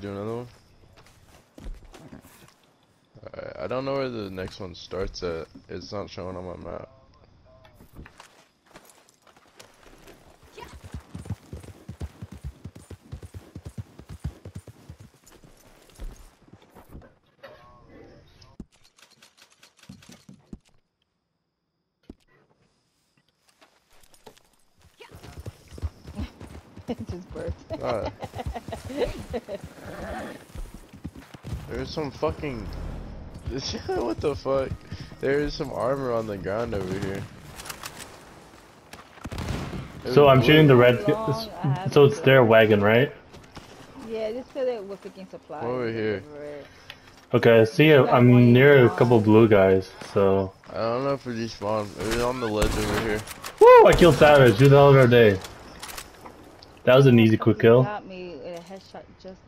to do another one? Alright, I don't know where the next one starts at. It's not showing on my map. It just burped. Ah. There's some fucking. what the fuck? There is some armor on the ground over here. It So I'm blue. shooting the red. Long, So it's their wagon, right? Yeah, just fill it with freaking supplies. Over here. deliver it. Okay, see, I'm near a couple blue guys, so. I don't know if it despawned. It was on the ledge over here. Woo! I killed Savage. Do the other day. That was an easy quick kill. Headshot just like